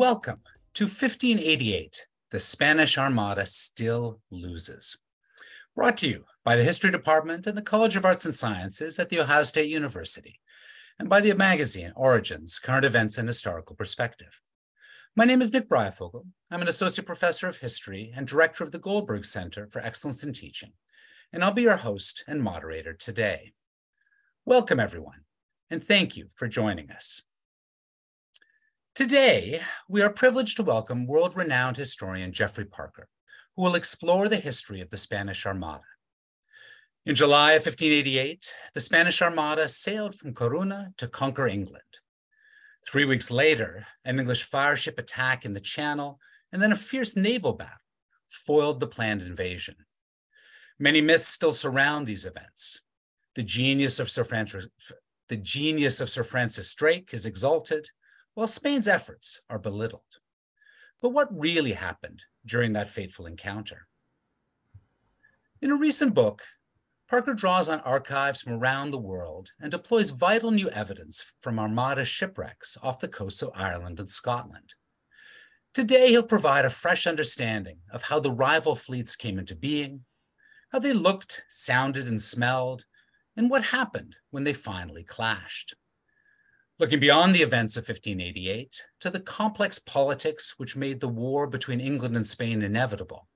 welcome to 1588, The Spanish Armada Still Loses. Brought to you by the History Department and the College of Arts and Sciences at The Ohio State University, and by the magazine Origins, Current Events and Historical Perspective. My name is Nick Breyfogle. I'm an associate professor of history and director of the Goldberg Center for Excellence in Teaching, and I'll be your host and moderator today. Welcome, everyone, and thank you for joining us. Today, we are privileged to welcome world renowned historian Geoffrey Parker, who will explore the history of the Spanish Armada. In July of 1588, the Spanish Armada sailed from Corunna to conquer England. Three weeks later, an English fireship attack in the Channel and then a fierce naval battle foiled the planned invasion. Many myths still surround these events. The genius of Sir Francis, the genius of Sir Francis Drake is exalted, while Spain's efforts are belittled. But what really happened during that fateful encounter? In a recent book, Parker draws on archives from around the world and deploys vital new evidence from Armada shipwrecks off the coasts of Ireland and Scotland. Today, he'll provide a fresh understanding of how the rival fleets came into being, how they looked, sounded, and smelled, and what happened when they finally clashed looking beyond the events of 1588 to the complex politics which made the war between England and Spain inevitable,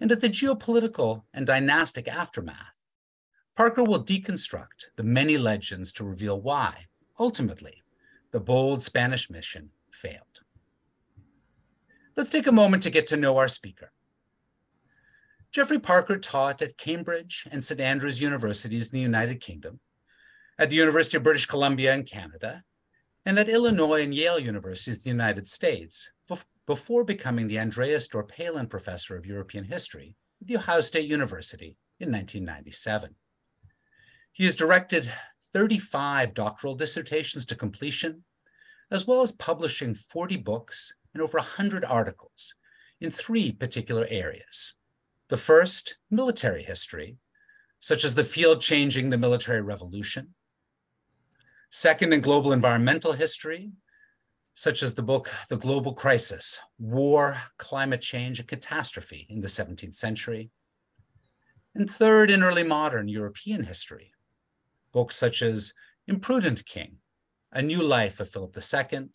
and at the geopolitical and dynastic aftermath, Parker will deconstruct the many legends to reveal why, ultimately, the bold Spanish mission failed. Let's take a moment to get to know our speaker. Geoffrey Parker taught at Cambridge and St. Andrews Universities in the United Kingdom at the University of British Columbia in Canada, and at Illinois and Yale Universities in the United States before becoming the Andreas Dorpalen Professor of European History at The Ohio State University in 1997. He has directed 35 doctoral dissertations to completion, as well as publishing 40 books and over 100 articles in three particular areas. The first, military history, such as the field changing the military revolution, Second, in global environmental history, such as the book The Global Crisis War, Climate Change, and Catastrophe in the 17th Century. And third, in early modern European history, books such as Imprudent King, A New Life of Philip II,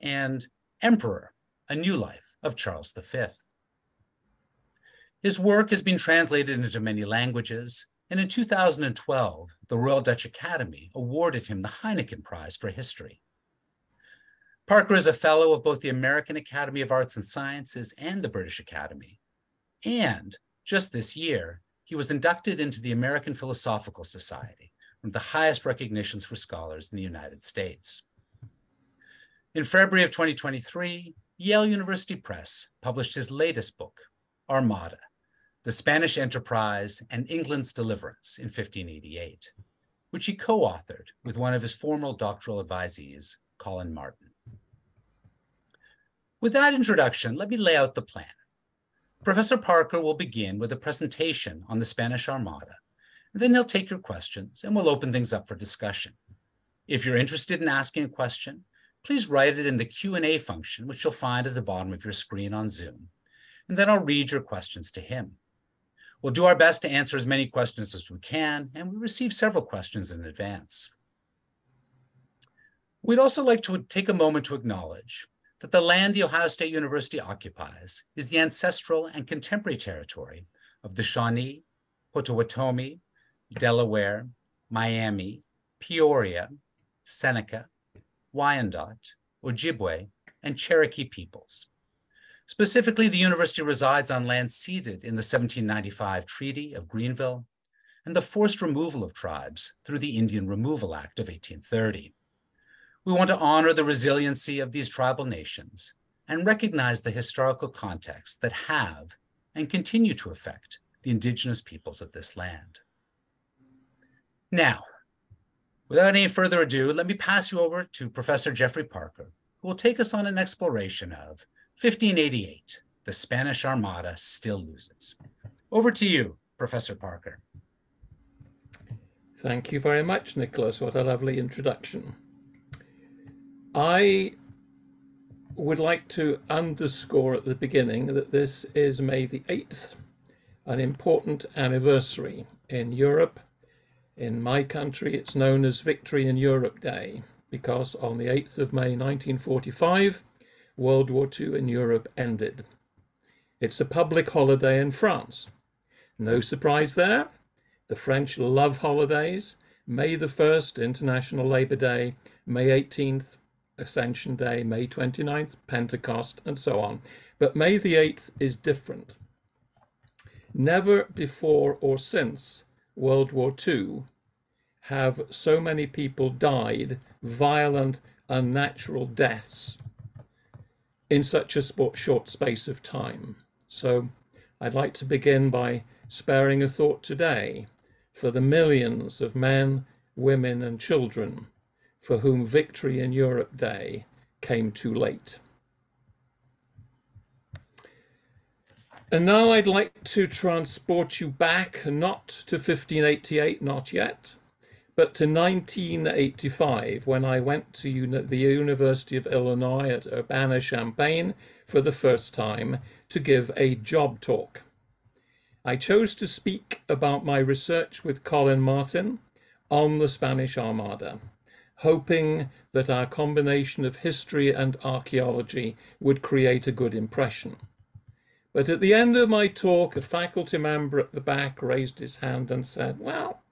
and Emperor, A New Life of Charles V. His work has been translated into many languages, and in 2012, the Royal Dutch Academy awarded him the Heineken Prize for History. Parker is a fellow of both the American Academy of Arts and Sciences and the British Academy. And just this year, he was inducted into the American Philosophical Society, one of the highest recognitions for scholars in the United States. In February of 2023, Yale University Press published his latest book, Armada, the Spanish Enterprise and England's Deliverance in 1588, which he co authored with one of his former doctoral advisees, Colin Martin. With that introduction, let me lay out the plan. Professor Parker will begin with a presentation on the Spanish Armada, and then he'll take your questions and we'll open things up for discussion. If you're interested in asking a question, please write it in the Q&A function, which you'll find at the bottom of your screen on Zoom, and then I'll read your questions to him. We'll do our best to answer as many questions as we can, and we receive several questions in advance. We'd also like to take a moment to acknowledge that the land the Ohio State University occupies is the ancestral and contemporary territory of the Shawnee, Potawatomi, Delaware, Miami, Peoria, Seneca, Wyandot, Ojibwe, and Cherokee peoples. Specifically, the university resides on land ceded in the 1795 Treaty of Greenville and the forced removal of tribes through the Indian Removal Act of 1830. We want to honor the resiliency of these tribal nations and recognize the historical contexts that have and continue to affect the indigenous peoples of this land. Now, without any further ado, let me pass you over to Professor Geoffrey Parker, who will take us on an exploration of 1588, the Spanish Armada still loses. Over to you, Professor Parker. Thank you very much, Nicholas. What a lovely introduction. I would like to underscore at the beginning that this is May the 8th, an important anniversary in Europe. In my country, it's known as Victory in Europe Day because on the 8th of May 1945, World War II in Europe ended. It's a public holiday in France. No surprise there. The French love holidays. May the 1st, International Labour Day, May 18th, Ascension Day, May 29th, Pentecost, and so on. But May the 8th is different. Never before or since World War II have so many people died violent, unnatural deaths in such a short space of time. So I'd like to begin by sparing a thought today for the millions of men, women, and children for whom Victory in Europe Day came too late. And now I'd like to transport you back, not to 1588, not yet, but to 1985 when I went to uni the University of Illinois at Urbana-Champaign for the first time to give a job talk. I chose to speak about my research with Colin Martin on the Spanish Armada, hoping that our combination of history and archaeology would create a good impression. But at the end of my talk, a faculty member at the back raised his hand and said, Well,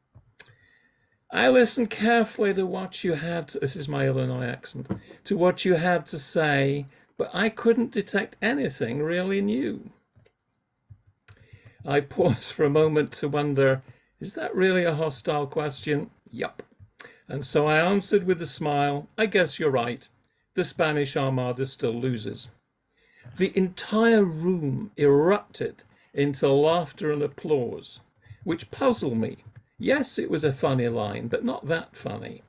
I listened carefully to what you had, to, this is my Illinois accent, to what you had to say, but I couldn't detect anything really new. I paused for a moment to wonder, is that really a hostile question? Yup. And so I answered with a smile, I guess you're right. The Spanish Armada still loses. The entire room erupted into laughter and applause, which puzzled me. Yes, it was a funny line, but not that funny.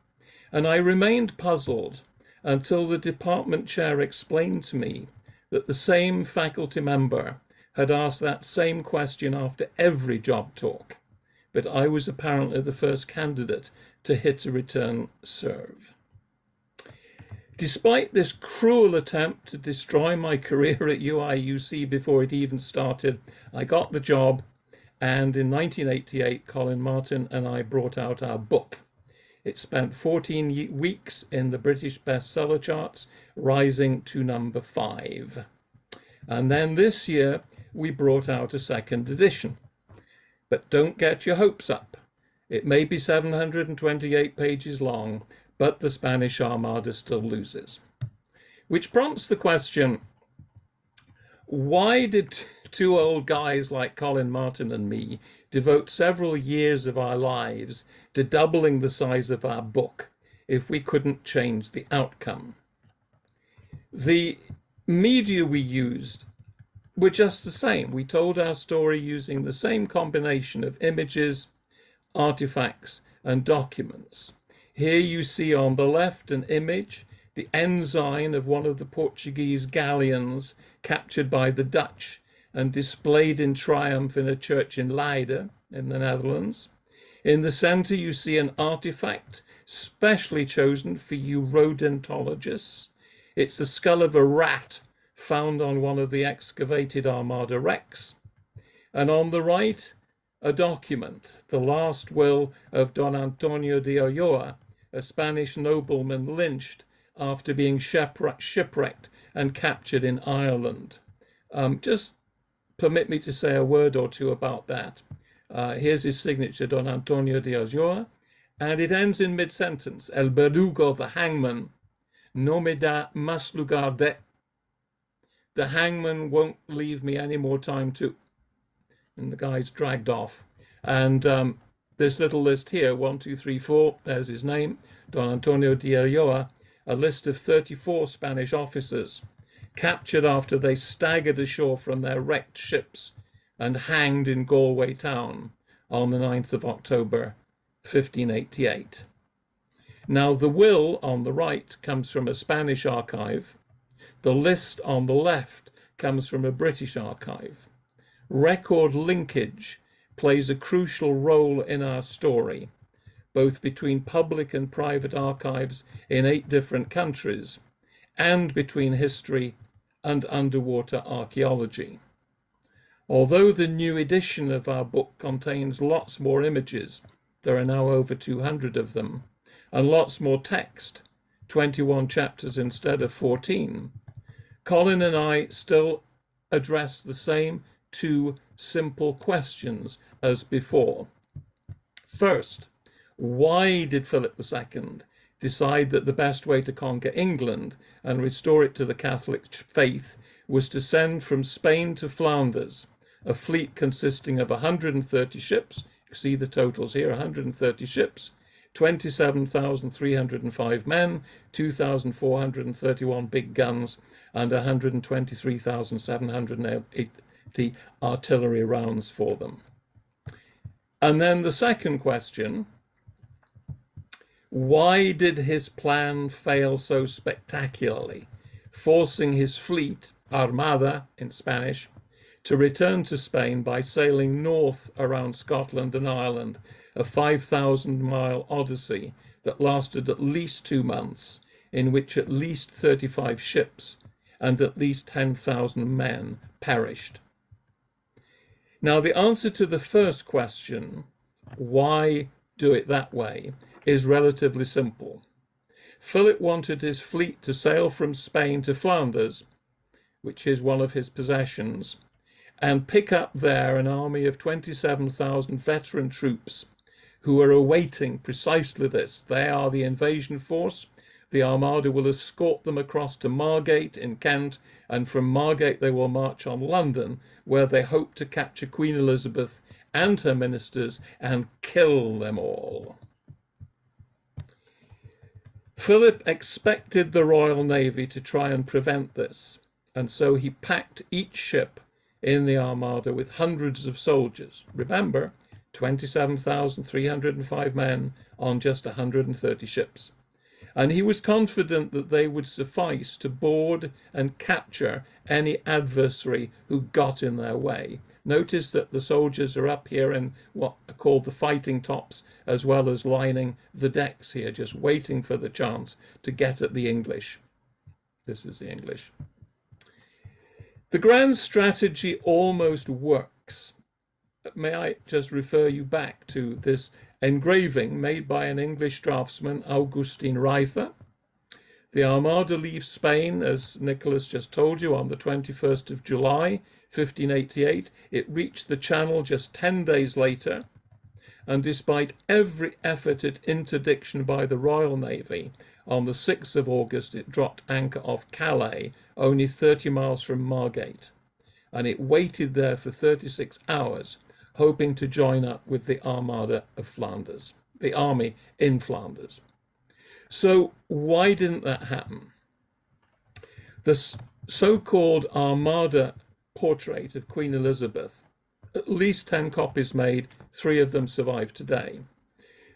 And I remained puzzled until the department chair explained to me that the same faculty member had asked that same question after every job talk, but I was apparently the first candidate to hit a return serve. Despite this cruel attempt to destroy my career at UIUC before it even started, I got the job, and in 1988, Colin Martin and I brought out our book. It spent 14 weeks in the British bestseller charts, rising to number five. And then this year, we brought out a second edition. But don't get your hopes up. It may be 728 pages long, but the Spanish Armada still loses. Which prompts the question why did two old guys like Colin Martin and me devote several years of our lives to doubling the size of our book if we couldn't change the outcome? The media we used were just the same. We told our story using the same combination of images, artifacts, and documents. Here you see on the left an image, the ensign of one of the Portuguese galleons captured by the Dutch and displayed in triumph in a church in Leiden in the Netherlands. In the center, you see an artifact specially chosen for you rodentologists. It's the skull of a rat found on one of the excavated Armada wrecks. And on the right, a document, the last will of Don Antonio de Ulloa, a Spanish nobleman lynched after being shipwrecked and captured in Ireland. Um, just permit me to say a word or two about that. Uh, here's his signature, Don Antonio de Ulloa, and it ends in mid-sentence. El verdugo, the hangman, no me da más lugar de the hangman won't leave me any more time to. And the guy's dragged off. And um, this little list here one, two, three, four, there's his name, Don Antonio de Ulloa, a list of 34 Spanish officers captured after they staggered ashore from their wrecked ships and hanged in Galway town on the 9th of October 1588. Now, the will on the right comes from a Spanish archive the list on the left comes from a British archive. Record linkage plays a crucial role in our story, both between public and private archives in eight different countries and between history and underwater archaeology. Although the new edition of our book contains lots more images, there are now over 200 of them, and lots more text, 21 chapters instead of 14, Colin and I still address the same two simple questions as before. First, why did Philip II decide that the best way to conquer England and restore it to the Catholic faith was to send from Spain to Flanders a fleet consisting of 130 ships? You see the totals here 130 ships, 27,305 men, 2,431 big guns, and 123,780 artillery rounds for them. And then the second question why did his plan fail so spectacularly, forcing his fleet, Armada in Spanish, to return to Spain by sailing north around Scotland and Ireland, a 5,000 mile odyssey that lasted at least two months, in which at least 35 ships and at least 10,000 men perished. Now, the answer to the first question, why do it that way, is relatively simple. Philip wanted his fleet to sail from Spain to Flanders, which is one of his possessions, and pick up there an army of 27,000 veteran troops who are awaiting precisely this. They are the invasion force the Armada will escort them across to Margate in Kent, and from Margate they will march on London, where they hope to capture Queen Elizabeth and her ministers and kill them all. Philip expected the Royal Navy to try and prevent this, and so he packed each ship in the Armada with hundreds of soldiers. Remember, 27,305 men on just 130 ships and he was confident that they would suffice to board and capture any adversary who got in their way. Notice that the soldiers are up here in what are called the fighting tops, as well as lining the decks here, just waiting for the chance to get at the English. This is the English. The grand strategy almost works. May I just refer you back to this engraving made by an English draftsman, Augustin Ryther. The Armada leaves Spain, as Nicholas just told you, on the 21st of July, 1588. It reached the Channel just 10 days later. And despite every effort at interdiction by the Royal Navy, on the 6th of August it dropped anchor off Calais, only 30 miles from Margate. And it waited there for 36 hours hoping to join up with the Armada of Flanders, the army in Flanders. So, why didn't that happen? The so called Armada portrait of Queen Elizabeth, at least 10 copies made, three of them survive today.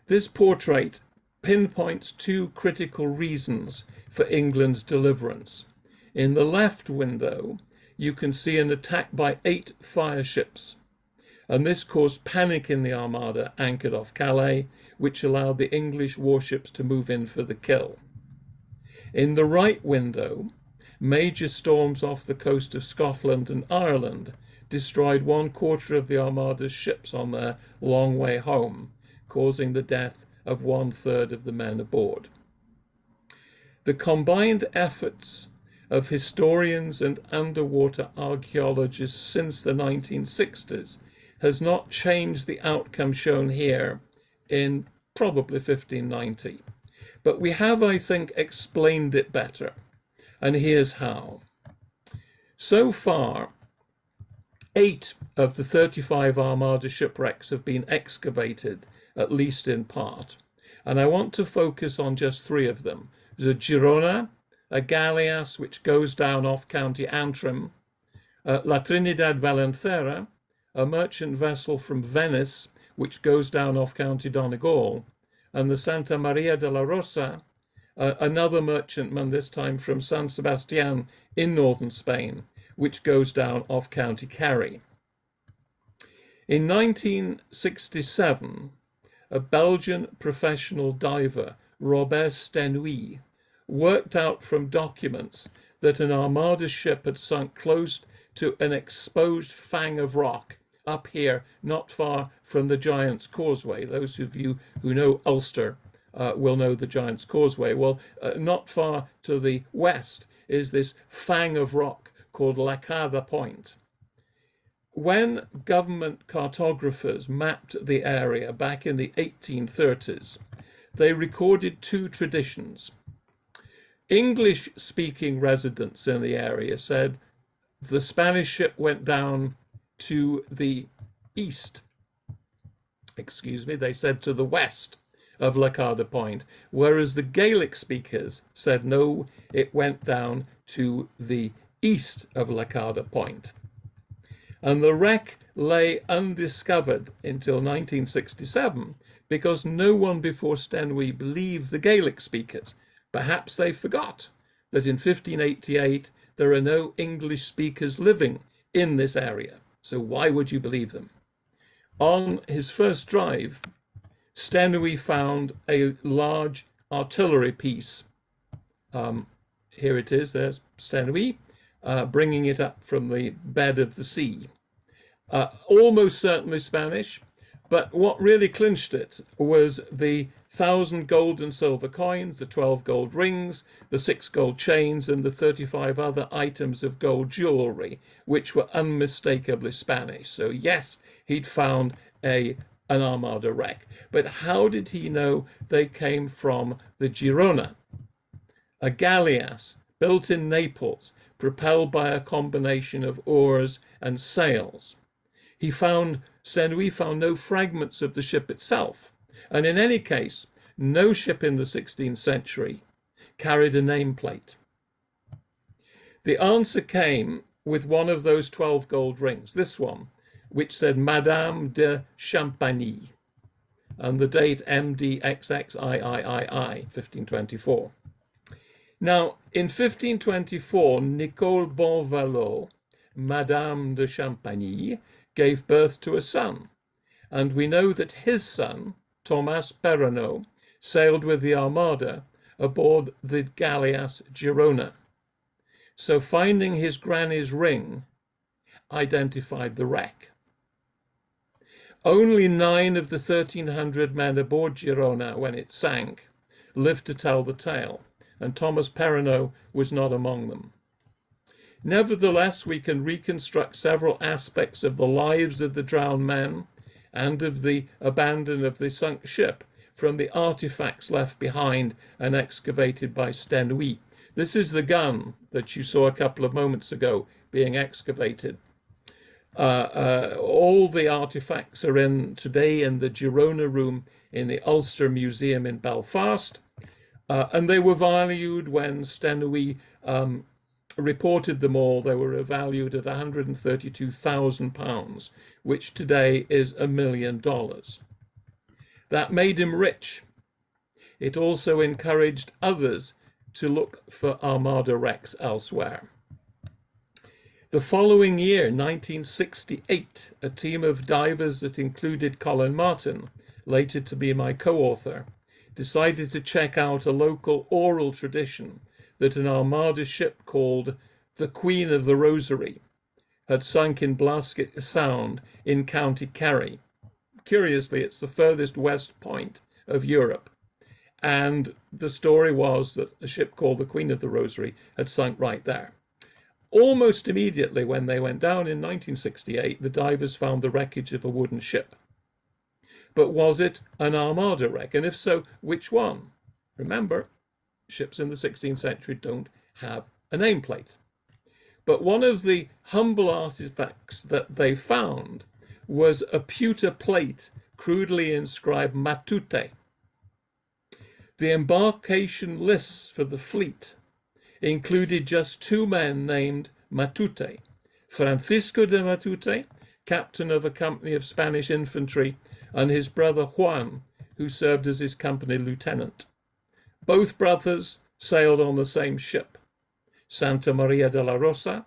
This portrait pinpoints two critical reasons for England's deliverance. In the left window, you can see an attack by eight fire ships and this caused panic in the armada anchored off Calais, which allowed the English warships to move in for the kill. In the right window, major storms off the coast of Scotland and Ireland destroyed one quarter of the armada's ships on their long way home, causing the death of one third of the men aboard. The combined efforts of historians and underwater archaeologists since the 1960s has not changed the outcome shown here in probably 1590. But we have, I think, explained it better. And here's how. So far, eight of the 35 Armada shipwrecks have been excavated, at least in part. And I want to focus on just three of them. The Girona, a galleass which goes down off County Antrim, uh, La Trinidad Valencera, a merchant vessel from Venice, which goes down off County Donegal, and the Santa Maria de la Rosa, another merchantman, this time from San Sebastian in northern Spain, which goes down off County Kerry. In 1967, a Belgian professional diver, Robert Sténuit, worked out from documents that an armada ship had sunk close to an exposed fang of rock up here, not far from the Giant's Causeway. Those of you who know Ulster uh, will know the Giant's Causeway. Well, uh, not far to the west is this fang of rock called Lacada Point. When government cartographers mapped the area back in the 1830s, they recorded two traditions. English speaking residents in the area said the Spanish ship went down to the east. Excuse me, they said to the west of Lacada Point, whereas the Gaelic speakers said no, it went down to the east of Lacada Point. And the wreck lay undiscovered until 1967 because no one before Sténuit believed the Gaelic speakers. Perhaps they forgot that in 1588 there are no English speakers living in this area. So why would you believe them? On his first drive, Sténuit found a large artillery piece. Um, here it is, there's Sténuit, uh, bringing it up from the bed of the sea. Uh, almost certainly Spanish, but what really clinched it was the thousand gold and silver coins, the 12 gold rings, the six gold chains, and the 35 other items of gold jewelry, which were unmistakably Spanish. So, yes, he'd found a an Armada wreck. But how did he know they came from the Girona? A galleass built in Naples, propelled by a combination of oars and sails. He found, Sténuit found no fragments of the ship itself, and in any case, no ship in the 16th century carried a nameplate. The answer came with one of those 12 gold rings, this one, which said Madame de Champagny, and the date MDXXIII, 1524. Now, in 1524, Nicole Bonvalot, Madame de Champagny, gave birth to a son, and we know that his son, Thomas Perrenot, sailed with the Armada aboard the galleass Girona. So finding his granny's ring identified the wreck. Only nine of the 1,300 men aboard Girona when it sank lived to tell the tale, and Thomas Perrenot was not among them. Nevertheless, we can reconstruct several aspects of the lives of the drowned men and of the abandon of the sunk ship from the artifacts left behind and excavated by Sténuit. This is the gun that you saw a couple of moments ago being excavated. Uh, uh, all the artifacts are in today in the Girona room in the Ulster Museum in Belfast. Uh, and they were valued when Sténuit um, reported them all. They were valued at £132,000, which today is a million dollars. That made him rich. It also encouraged others to look for Armada wrecks elsewhere. The following year, 1968, a team of divers that included Colin Martin, later to be my co author, decided to check out a local oral tradition that an Armada ship called the Queen of the Rosary had sunk in Blasket Sound in County Kerry. Curiously, it's the furthest west point of Europe. And the story was that a ship called the Queen of the Rosary had sunk right there. Almost immediately, when they went down in 1968, the divers found the wreckage of a wooden ship. But was it an armada wreck? And if so, which one? Remember, ships in the 16th century don't have a nameplate. But one of the humble artifacts that they found was a pewter plate crudely inscribed Matute. The embarkation lists for the fleet included just two men named Matute Francisco de Matute, captain of a company of Spanish infantry, and his brother Juan, who served as his company lieutenant. Both brothers sailed on the same ship, Santa Maria de la Rosa,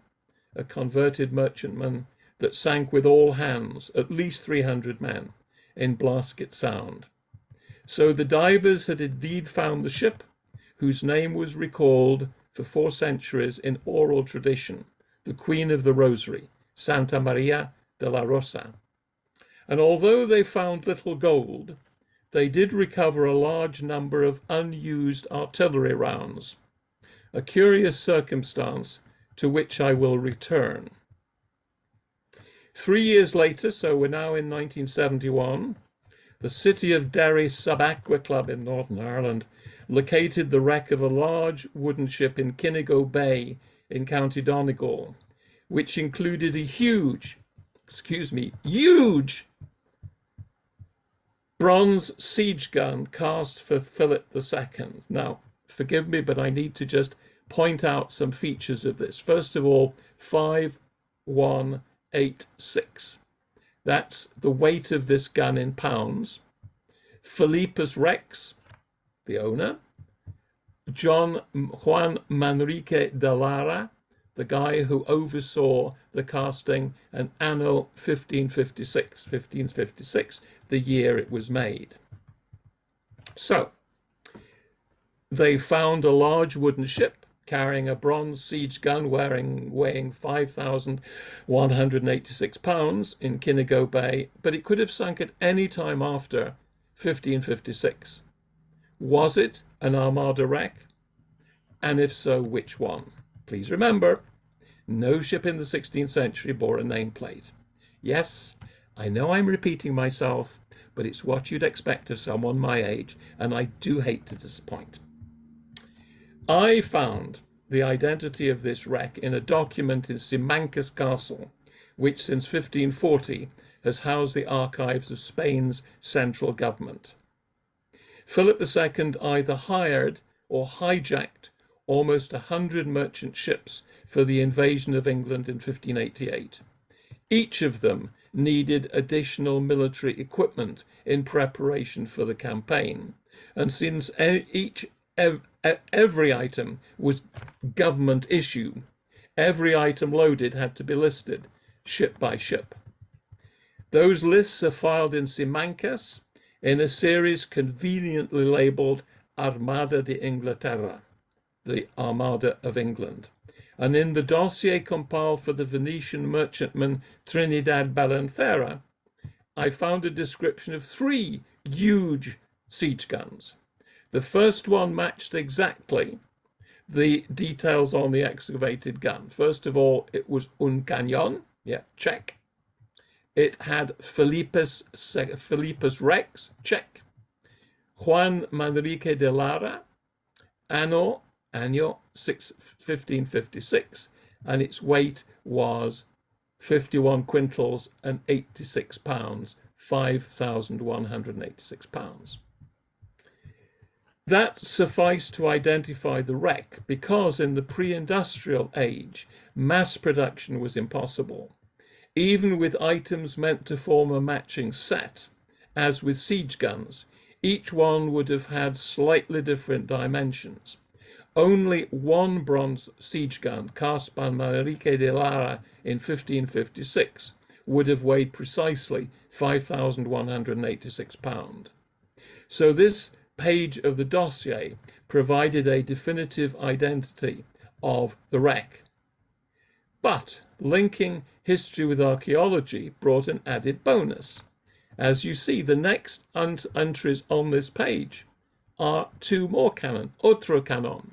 a converted merchantman that sank with all hands, at least 300 men, in Blasket Sound. So the divers had indeed found the ship, whose name was recalled for four centuries in oral tradition, the Queen of the Rosary, Santa Maria de la Rosa. And although they found little gold, they did recover a large number of unused artillery rounds, a curious circumstance to which I will return. Three years later, so we're now in 1971, the city of Derry Sub-Aqua Club in Northern Ireland located the wreck of a large wooden ship in Kinnagoe Bay in County Donegal, which included a huge, excuse me, huge bronze siege gun cast for Philip II. Now, forgive me, but I need to just point out some features of this. First of all, 5186. That's the weight of this gun in pounds. Philippus Rex, the owner, John Juan Manrique de Lara, the guy who oversaw the casting, and Anno 1556, 1556, the year it was made. So, they found a large wooden ship carrying a bronze siege gun wearing, weighing 5,186 pounds in Kinnagoe Bay, but it could have sunk at any time after 1556. Was it an Armada wreck? And if so, which one? Please remember, no ship in the 16th century bore a nameplate. Yes, I know I'm repeating myself, but it's what you'd expect of someone my age, and I do hate to disappoint. I found the identity of this wreck in a document in Simancas Castle, which since 1540 has housed the archives of Spain's central government. Philip II either hired or hijacked almost a hundred merchant ships for the invasion of England in 1588. Each of them needed additional military equipment in preparation for the campaign. And since each every item was government issue, every item loaded had to be listed ship by ship. Those lists are filed in Simancas in a series conveniently labeled Armada de Inglaterra, the Armada of England. And in the dossier compiled for the Venetian merchantman Trinidad Valencera, I found a description of three huge siege guns. The first one matched exactly the details on the excavated gun. First of all, it was un cañón, yeah, check. It had Philippus, Philippus Rex, check. Juan Manrique de Lara, Anno, Anno 1556, and its weight was 51 quintals and 86 pounds, 5,186 pounds. That sufficed to identify the wreck because in the pre industrial age, mass production was impossible even with items meant to form a matching set, as with siege guns, each one would have had slightly different dimensions. Only one bronze siege gun cast by Manrique de Lara in 1556 would have weighed precisely 5,186 pounds. So this page of the dossier provided a definitive identity of the wreck. But linking history with archaeology brought an added bonus. As you see, the next entries on this page are two more canon, otro canon,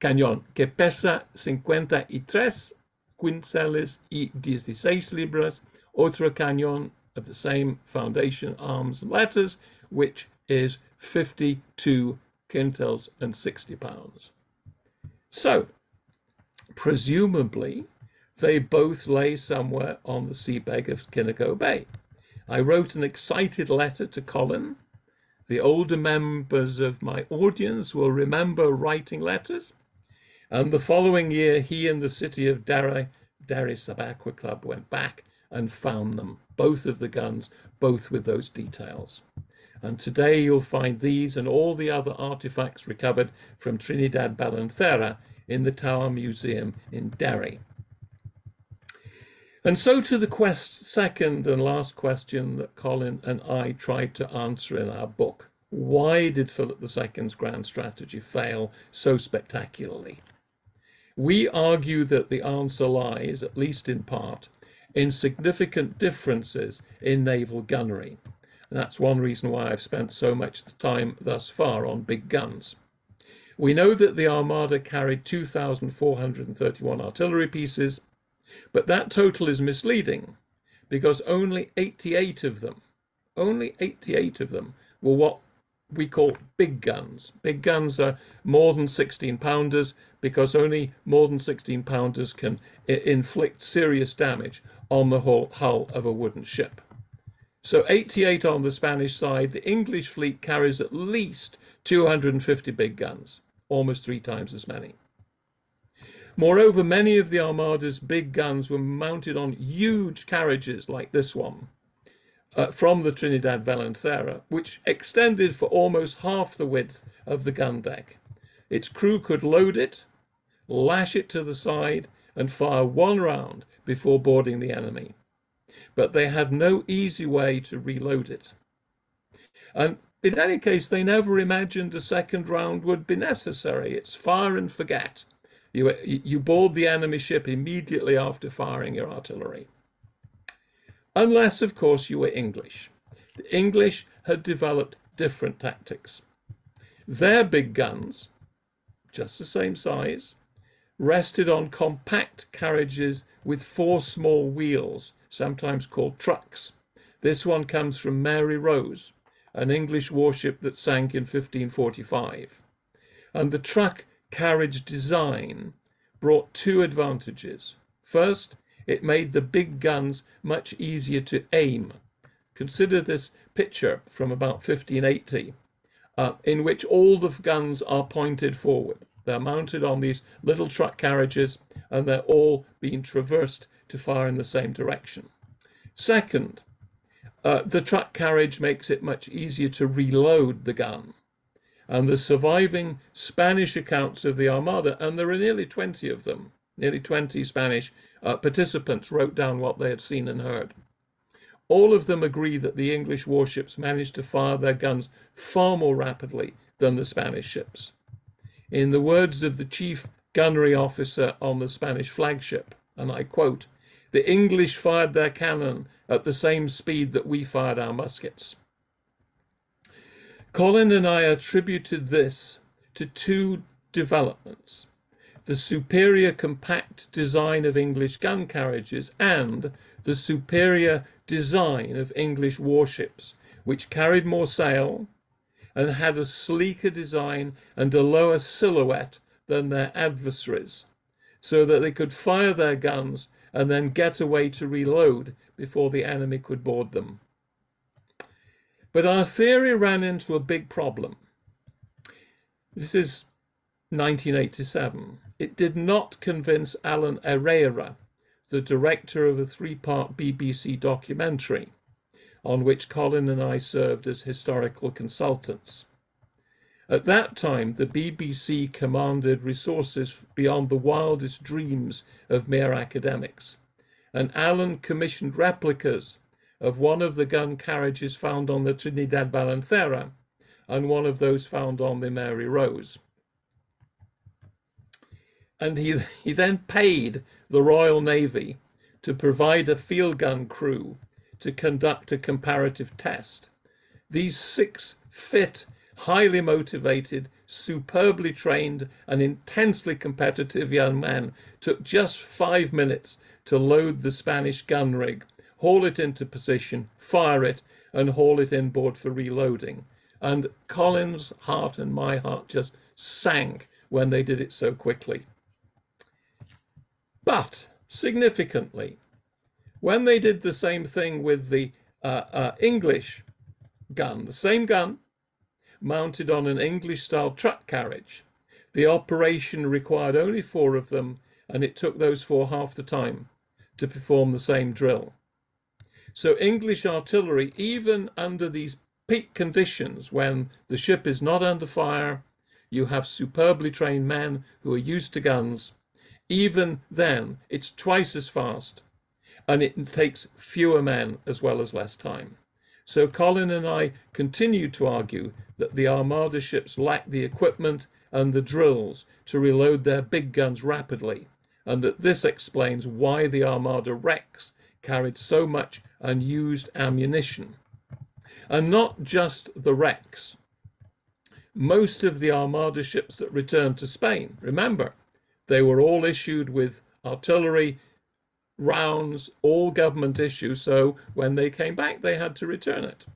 cañón que pesa 53 quintales y 16 libras, otro cañón of the same foundation, arms and letters, which is 52 quintals and 60 pounds. So, presumably, they both lay somewhere on the seabed of Kinnagoe Bay. I wrote an excited letter to Colin. The older members of my audience will remember writing letters. And the following year, he and the city of Derry, Derry Sub-Aqua Club went back and found them, both of the guns, both with those details. And today you'll find these and all the other artifacts recovered from Trinidad Valencera in the Tower Museum in Derry. And so to the quest, second and last question that Colin and I tried to answer in our book. why did Philip II's grand strategy fail so spectacularly? We argue that the answer lies, at least in part, in significant differences in naval gunnery. And that's one reason why I've spent so much time thus far on big guns. We know that the Armada carried 2,431 artillery pieces, but that total is misleading because only 88 of them, only 88 of them were what we call big guns. Big guns are more than 16 pounders because only more than 16 pounders can inflict serious damage on the hull of a wooden ship. So 88 on the Spanish side, the English fleet carries at least 250 big guns, almost three times as many. Moreover, many of the Armada's big guns were mounted on huge carriages like this one uh, from the Trinidad Valencera, which extended for almost half the width of the gun deck. Its crew could load it, lash it to the side, and fire one round before boarding the enemy. But they had no easy way to reload it. And in any case, they never imagined a second round would be necessary. It's fire and forget. You, you board the enemy ship immediately after firing your artillery. Unless, of course, you were English. The English had developed different tactics. Their big guns, just the same size, rested on compact carriages with four small wheels, sometimes called trucks. This one comes from Mary Rose, an English warship that sank in 1545. And the truck carriage design brought two advantages. First, it made the big guns much easier to aim. Consider this picture from about 1580, uh, in which all the guns are pointed forward. They're mounted on these little truck carriages and they're all being traversed to fire in the same direction. Second, uh, the truck carriage makes it much easier to reload the gun and the surviving Spanish accounts of the Armada, and there are nearly 20 of them, nearly 20 Spanish uh, participants wrote down what they had seen and heard. All of them agree that the English warships managed to fire their guns far more rapidly than the Spanish ships. In the words of the chief gunnery officer on the Spanish flagship, and I quote, the English fired their cannon at the same speed that we fired our muskets. Colin and I attributed this to two developments the superior compact design of English gun carriages and the superior design of English warships, which carried more sail and had a sleeker design and a lower silhouette than their adversaries, so that they could fire their guns and then get away to reload before the enemy could board them. But our theory ran into a big problem. This is 1987. It did not convince Alan Herrera, the director of a three part BBC documentary on which Colin and I served as historical consultants. At that time, the BBC commanded resources beyond the wildest dreams of mere academics, and Alan commissioned replicas of one of the gun carriages found on the Trinidad Valencera and one of those found on the Mary Rose. And he, he then paid the Royal Navy to provide a field gun crew to conduct a comparative test. These six fit, highly motivated, superbly trained, and intensely competitive young men took just five minutes to load the Spanish gun rig haul it into position, fire it, and haul it inboard for reloading. And Colin's heart and my heart just sank when they did it so quickly. But significantly, when they did the same thing with the uh, uh, English gun, the same gun mounted on an English style truck carriage, the operation required only four of them, and it took those four half the time to perform the same drill. So English artillery, even under these peak conditions when the ship is not under fire, you have superbly trained men who are used to guns. Even then, it's twice as fast and it takes fewer men as well as less time. So Colin and I continued to argue that the Armada ships lack the equipment and the drills to reload their big guns rapidly, and that this explains why the Armada wrecks carried so much unused ammunition. And not just the wrecks. Most of the Armada ships that returned to Spain, remember, they were all issued with artillery rounds, all government issue. So when they came back, they had to return it.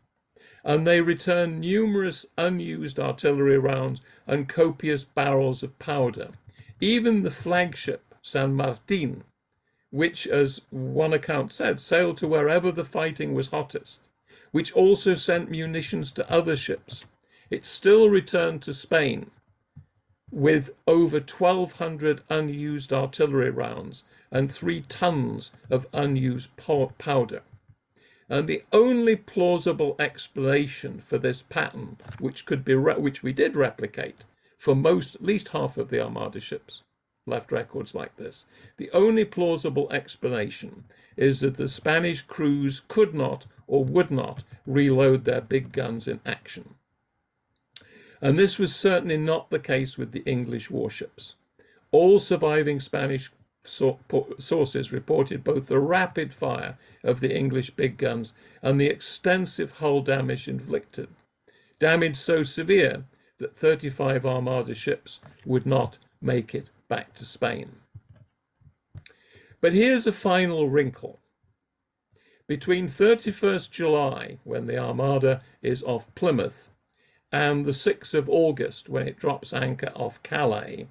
And they returned numerous unused artillery rounds and copious barrels of powder. Even the flagship San Martin, which, as one account said, sailed to wherever the fighting was hottest, which also sent munitions to other ships, it still returned to Spain with over 1,200 unused artillery rounds and three tons of unused powder. And the only plausible explanation for this pattern, which could be which we did replicate for most, at least half of the Armada ships, left records like this. The only plausible explanation is that the Spanish crews could not or would not reload their big guns in action. And this was certainly not the case with the English warships. All surviving Spanish sources reported both the rapid fire of the English big guns and the extensive hull damage inflicted, damage so severe that 35 Armada ships would not make it back to Spain. But here's a final wrinkle. Between 31st July, when the Armada is off Plymouth, and the 6th of August when it drops anchor off Calais,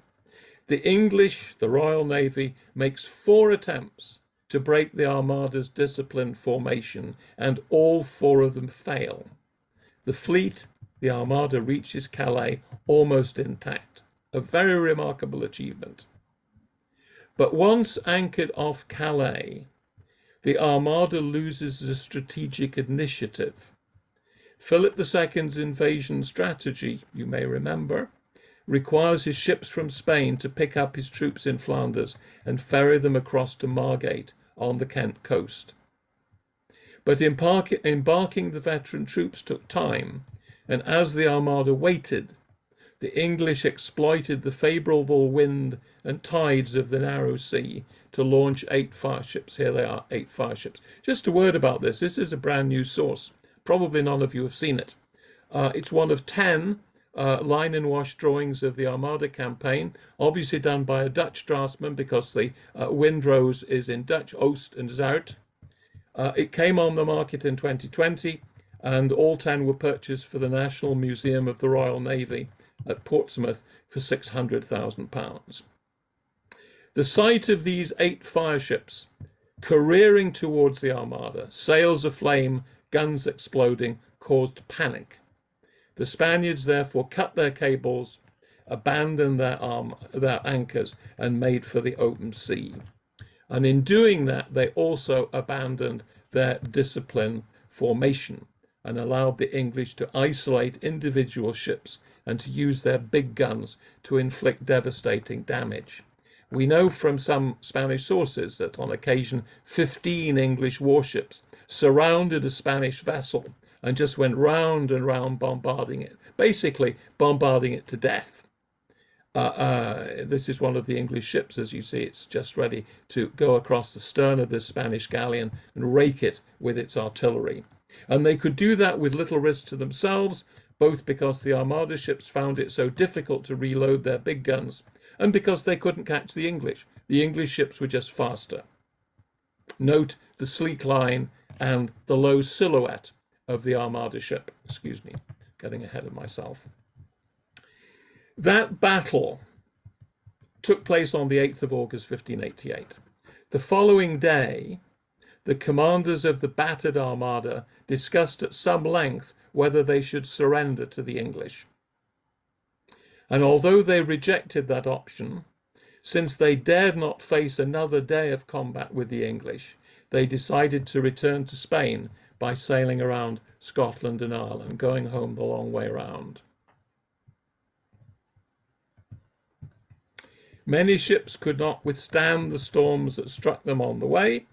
the English, the Royal Navy, makes four attempts to break the Armada's disciplined formation, and all four of them fail. The fleet, the Armada, reaches Calais almost intact, a very remarkable achievement. But once anchored off Calais, the Armada loses the strategic initiative Philip II's invasion strategy, you may remember, requires his ships from Spain to pick up his troops in Flanders and ferry them across to Margate on the Kent coast. But embarking the veteran troops took time, and as the Armada waited, the English exploited the favourable wind and tides of the narrow sea to launch eight fireships. Here they are, eight fireships. Just a word about this. This is a brand new source. Probably none of you have seen it. Uh, it's one of 10 uh, line and wash drawings of the Armada campaign, obviously done by a Dutch draftsman because the uh, wind rose is in Dutch, Oost and Zuid. Uh, it came on the market in 2020 and all 10 were purchased for the National Museum of the Royal Navy at Portsmouth for £600,000. The sight of these eight fireships careering towards the Armada, sails aflame guns exploding caused panic. The Spaniards therefore cut their cables, abandoned their, arm, their anchors, and made for the open sea. And in doing that, they also abandoned their discipline formation and allowed the English to isolate individual ships and to use their big guns to inflict devastating damage. We know from some Spanish sources that on occasion 15 English warships surrounded a Spanish vessel and just went round and round bombarding it, basically bombarding it to death. Uh, uh, this is one of the English ships, as you see, it's just ready to go across the stern of this Spanish galleon and rake it with its artillery. And they could do that with little risk to themselves, both because the Armada ships found it so difficult to reload their big guns and because they couldn't catch the English. The English ships were just faster. Note the sleek line and the low silhouette of the Armada ship. Excuse me, getting ahead of myself. That battle took place on the 8th of August 1588. The following day, the commanders of the battered Armada discussed at some length whether they should surrender to the English. And although they rejected that option, since they dared not face another day of combat with the English, they decided to return to Spain by sailing around Scotland and Ireland, going home the long way round. Many ships could not withstand the storms that struck them on the way,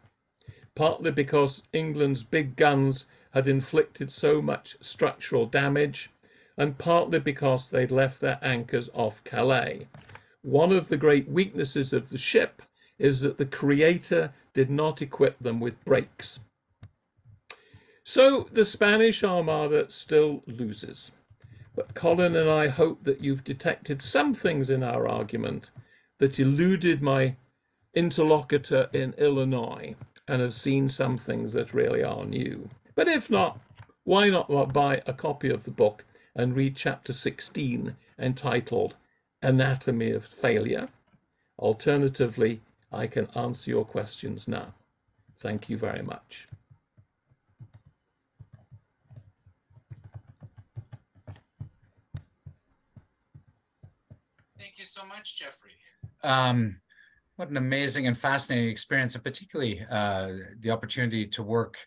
partly because England's big guns had inflicted so much structural damage, and partly because they'd left their anchors off Calais. One of the great weaknesses of the ship is that the creator did not equip them with brakes. So the Spanish Armada still loses. But Colin and I hope that you've detected some things in our argument that eluded my interlocutor in Illinois and have seen some things that really are new. But if not, why not buy a copy of the book and read chapter 16 entitled Anatomy of Failure? Alternatively, I can answer your questions now. Thank you very much. Thank you so much, Geoffrey. Um, what an amazing and fascinating experience, and particularly uh, the opportunity to work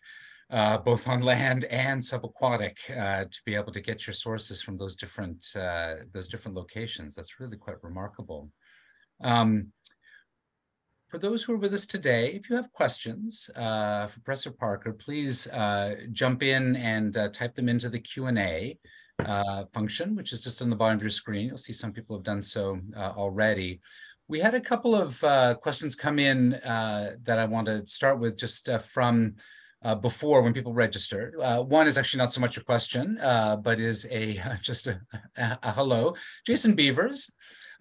uh, both on land and subaquatic uh, to be able to get your sources from those different uh, those different locations. That's really quite remarkable. Um, for those who are with us today, if you have questions uh, for Professor Parker, please uh, jump in and type them into the Q&A function, which is just on the bottom of your screen. You'll see some people have done so already. We had a couple of uh, questions come in uh, that I want to start with just uh, from uh, before when people register. Uh, one is actually not so much a question, uh, but is a just a, a, a hello. Jason Beavers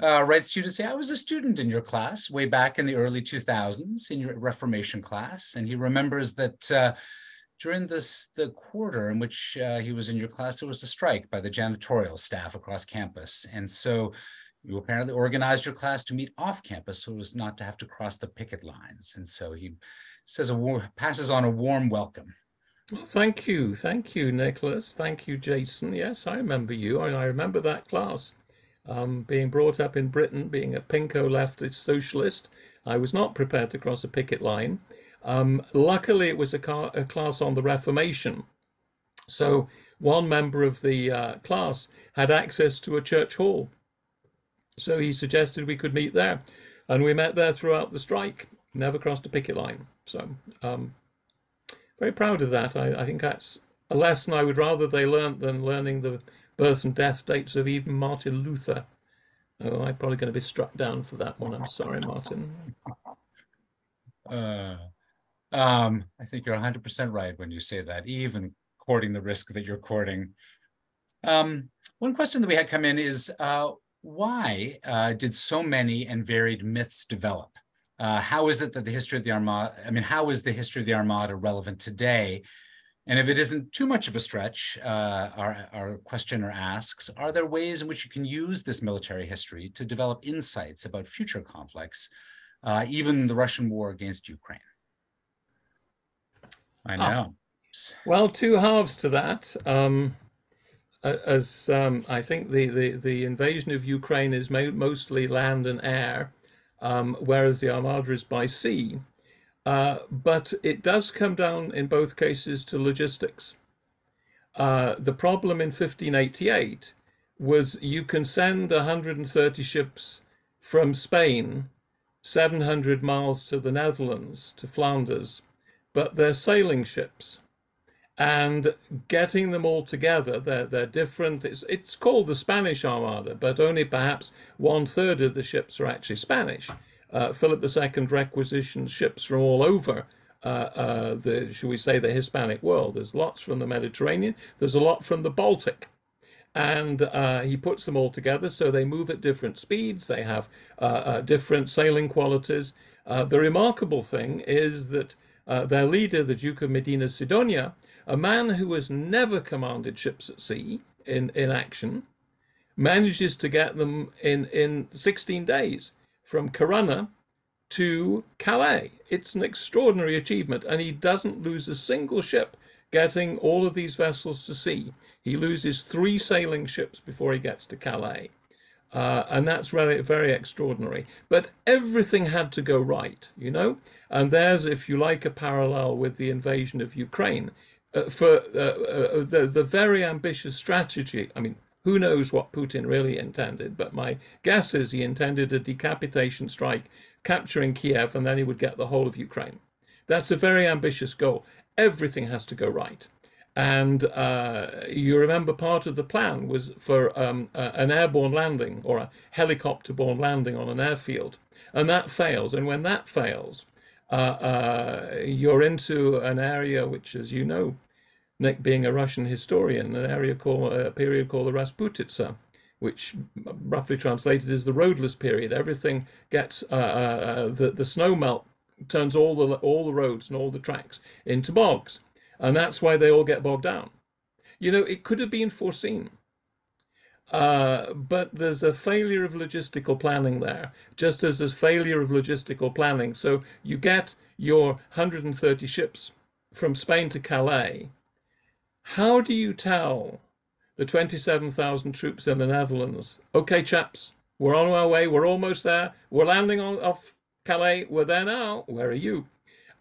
writes to you to say, I was a student in your class way back in the early 2000s in your Reformation class, and he remembers that during this the quarter in which he was in your class, there was a strike by the janitorial staff across campus. And so you apparently organized your class to meet off campus so as not to have to cross the picket lines. And so he says a passes on a warm welcome. Well, thank you. Thank you, Nicholas. Thank you, Jason. Yes, I remember you, and I remember that class. Um, being brought up in Britain, being a pinko leftist socialist, I was not prepared to cross a picket line. Um, luckily, it was a, car, a, class on the Reformation. So one member of the uh, class had access to a church hall so he suggested we could meet there. And we met there throughout the strike, never crossed a picket line. So um, very proud of that. I, I, think that's a lesson I would rather they learnt than learning the birth and death dates of even Martin Luther. Oh, I'm probably going to be struck down for that one. I'm sorry, Martin. Uh, um, I think you're 100% right when you say that, even courting the risk that you're courting. Um, one question that we had come in is uh, why uh, did so many and varied myths develop? Uh, how is it that the history of the Armada, I mean, how is the history of the Armada relevant today? And if it isn't too much of a stretch, uh, our, our questioner asks, are there ways in which you can use this military history to develop insights about future conflicts, uh, even the Russian war against Ukraine? I ah. know. well, two halves to that. Um, as um, I think the, the, the invasion of Ukraine is mostly land and air, um, whereas the Armada is by sea. Uh, but it does come down in both cases to logistics. Uh, the problem in 1588 was you can send 130 ships from Spain 700 miles to the Netherlands, to Flanders, but they're sailing ships and getting them all together. They're, they're different. It's, it's called the Spanish Armada, but only perhaps one third of the ships are actually Spanish. Uh, Philip II requisitioned ships from all over uh, uh, the, shall we say, the Hispanic world. There's lots from the Mediterranean. There's a lot from the Baltic. And uh, he puts them all together so they move at different speeds. They have uh, uh, different sailing qualities. the remarkable thing is that their leader, the Duke of Medina Sidonia, a man who has never commanded ships at sea in, in action manages to get them in, in 16 days from Corunna to Calais. It's an extraordinary achievement, and he doesn't lose a single ship getting all of these vessels to sea. He loses three sailing ships before he gets to Calais. Uh, and that's really very extraordinary. But everything had to go right, you know? And there's, if you like, a parallel with the invasion of Ukraine for uh, uh, the, the very ambitious strategy. I mean, who knows what Putin really intended, but my guess is he intended a decapitation strike, capturing Kiev, and then he would get the whole of Ukraine. That's a very ambitious goal. Everything has to go right. And uh, you remember part of the plan was for um, uh, an airborne landing or a helicopter borne landing on an airfield. And that fails. And when that fails, uh, uh, you're into an area which, as you know, Nick being a Russian historian, an area called a period called the Rasputitsa, which roughly translated is the roadless period. Everything gets uh, uh, the the snow melt turns all the all the roads and all the tracks into bogs, and that's why they all get bogged down. You know, it could have been foreseen. Uh, but there's a failure of logistical planning there, just as there's failure of logistical planning. So you get your 130 ships from Spain to Calais, how do you tell the 27,000 troops in the Netherlands, okay, chaps, we're on our way, we're almost there, we're landing on off Calais, we're there now, where are you?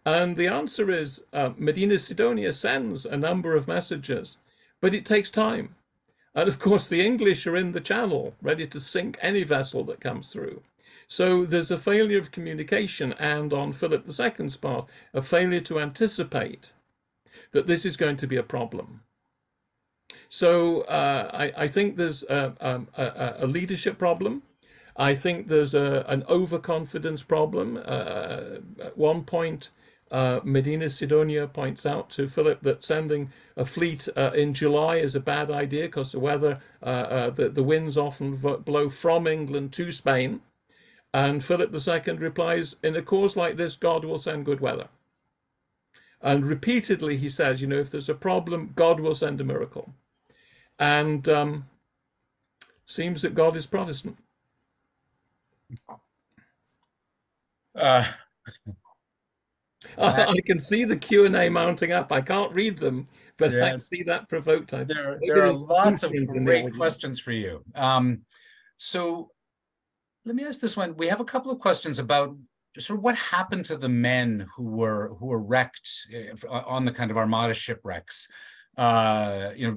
And the answer is uh, Medina Sidonia sends a number of messages, but it takes time. And of course, the English are in the channel, ready to sink any vessel that comes through. So there's a failure of communication, and on Philip II's part, a failure to anticipate that this is going to be a problem. So uh, I, I, think there's a, a, a, leadership problem. I think there's a, an overconfidence problem. Uh, at one point, uh, Medina Sidonia points out to Philip that sending a fleet uh, in July is a bad idea because the weather, uh, uh, the, the winds often blow from England to Spain. And Philip II replies, in a cause like this, God will send good weather. And repeatedly he says, you know, if there's a problem, God will send a miracle. And um, seems that God is Protestant. Uh, I can see the Q and A mounting up. I can't read them, but yes. I see that provoked. There, there are lots of great questions for you. Um, so let me ask this one. We have a couple of questions about sort of what happened to the men who were who were wrecked eh, on the kind of Armada shipwrecks? Uh, you know,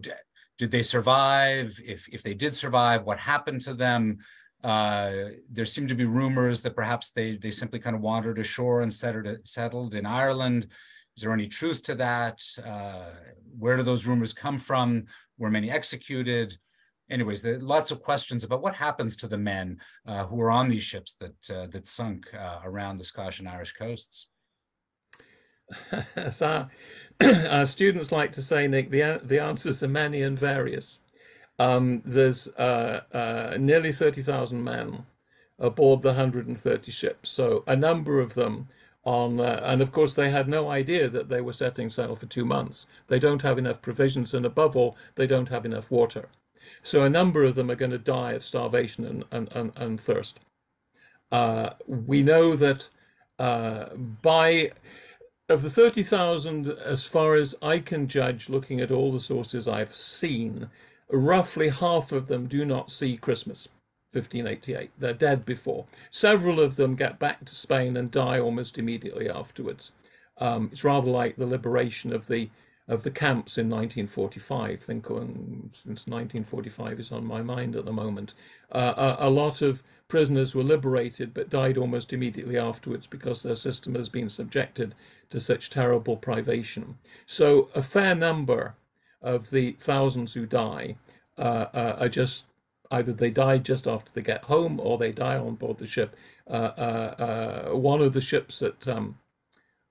did they survive? If if they did survive, what happened to them? Uh, there seem to be rumors that perhaps they they simply kind of wandered ashore and settled settled in Ireland. Is there any truth to that? Uh, where do those rumors come from? Were many executed? anyways, there are lots of questions about what happens to the men uh, who were on these ships that uh, that sunk uh, around the Scottish and Irish coasts. so, our students like to say, Nick, the the answers are many and various. Um, there's uh, uh, nearly thirty thousand men aboard the 130 ships, so a number of them on, uh, and of course they had no idea that they were setting sail for two months. They don't have enough provisions, and above all, they don't have enough water. So a number of them are going to die of starvation and, and, and, and thirst. Uh, we know that uh, by of the 30,000, as far as I can judge, looking at all the sources I've seen, roughly half of them do not see Christmas, 1588. They're dead before. Several of them get back to Spain and die almost immediately afterwards. Um, it's rather like the liberation of the of the camps in 1945. Think since 1945 is on my mind at the moment. Uh, a, a, lot of prisoners were liberated but died almost immediately afterwards because their system has been subjected to such terrible privation. So a fair number of the thousands who die uh, uh, are just either they die just after they get home or they die on board the ship. Uh, uh, one of the ships that um,